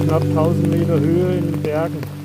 knapp 1000 Meter Höhe in den Bergen.